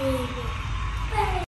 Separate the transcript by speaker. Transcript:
Speaker 1: Amen.